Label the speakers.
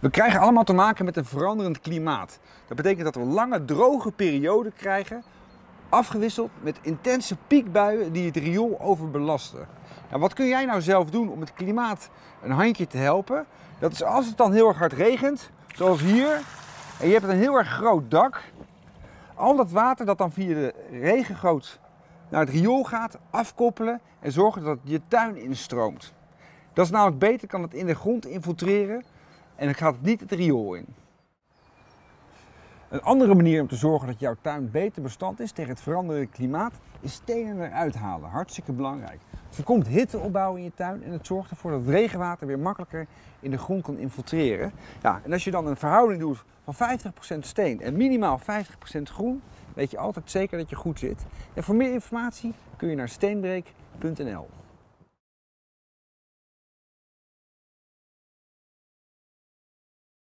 Speaker 1: We krijgen allemaal te maken met een veranderend klimaat. Dat betekent dat we lange droge perioden krijgen, afgewisseld met intense piekbuien die het riool overbelasten. Nou, wat kun jij nou zelf doen om het klimaat een handje te helpen? Dat is als het dan heel erg hard regent, zoals hier, en je hebt een heel erg groot dak, al dat water dat dan via de regengoot naar het riool gaat, afkoppelen en zorgen dat je tuin instroomt. Dat is namelijk beter, kan het in de grond infiltreren en dan gaat het niet het riool in. Een andere manier om te zorgen dat jouw tuin beter bestand is tegen het veranderende klimaat, is stenen eruit halen. Hartstikke belangrijk. Het voorkomt hitteopbouw in je tuin en het zorgt ervoor dat het regenwater weer makkelijker in de grond kan infiltreren. Ja, en als je dan een verhouding doet van 50% steen en minimaal 50% groen, weet je altijd zeker dat je goed zit. En voor meer informatie kun je naar steenbreek.nl.